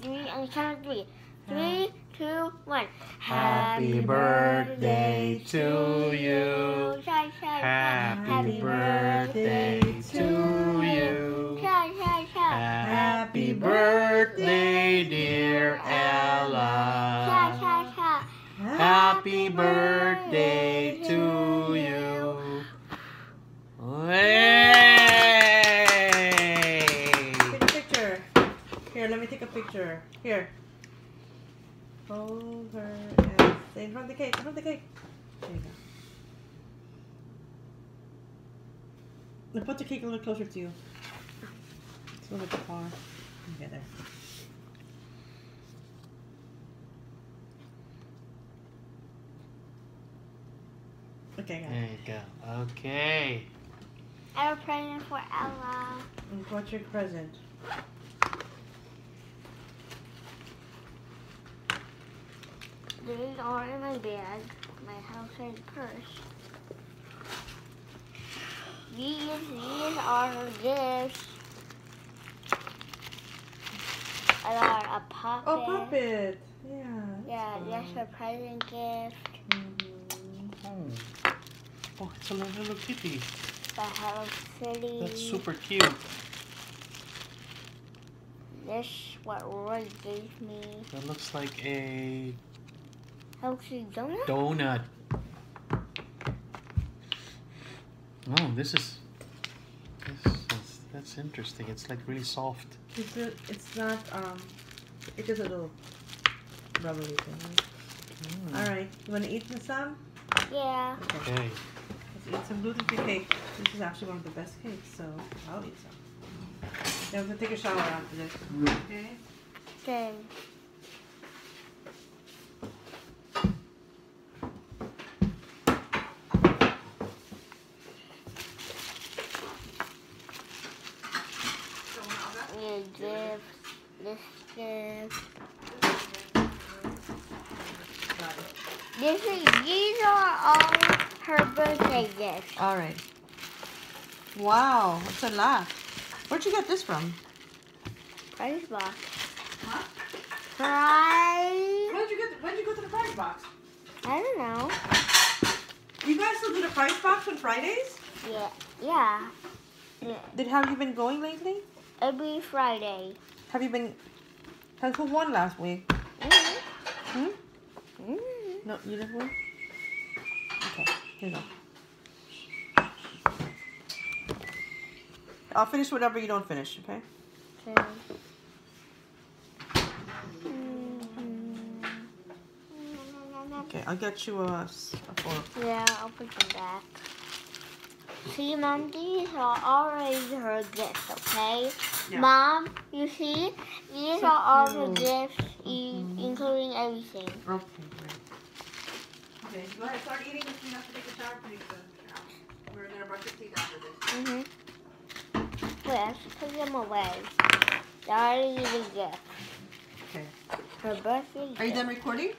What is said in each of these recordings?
three on count three. Three, uh, two, one. Happy birthday to you. Happy birthday to you. Happy birthday, dear Ella. Happy birthday to you. Hey! Take a picture. Here, let me take a picture. Here. Hold her and stay in front of the cake. In front of the cake. There you go. Now put the cake a little closer to you. It's a little bit far. Okay, there. Okay, got. There you go. Okay. I have a present for Ella. And what's your present? These are in my bag, my house and purse. These, these are her gifts. I got a puppet. Oh, puppet. Yeah. Yeah, that's that's her present gift. Mhm. Oh. Oh, it's a little Hello Kitty. The Hello Kitty. That's super cute. This what Roy gave me. That looks like a Hello donut. donut. Oh, this is, this is that's interesting. It's like really soft. It's, a, it's not, um, it's just a little rubbery thing. Right? Mm. All right, you want to eat some? Yeah. Okay. Okay. Let's eat some gluten-free cake. This is actually one of the best cakes, so I'll eat some. Then we'll take a shower after this. Okay. Okay. Yeah, gifts. This gift. This is, these are all her birthday gifts. All right. Wow, that's a lot. Where'd you get this from? Price box. Huh? Price. When'd you get? When'd you go to the price box? I don't know. You guys still do the price box on Fridays? Yeah. Yeah. yeah. Did have you been going lately? Every Friday. Have you been? Has who won last week? Mm-hmm. Hmm? Mm-hmm. No, you didn't win. Okay, here you go. I'll finish whatever you don't finish. Okay. Okay. Okay, I'll get you a. photo. Yeah, I'll put them back. See, Mom, these are already her gifts, okay? Yeah. Mom, you see? These So are all her gifts, e- Mhm. including everything. Okay, great. Okay, go ahead. Start eating if you have to take a shower. Please. We're gonna brush your teeth after this. Mm-hmm. Wait, let's put them away. They're already the gift. Okay. Her birthday Are you gift. done recording?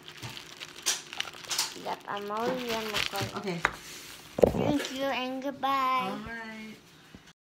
Yep, I'm already done recording. Okay. Thank you and goodbye. All right.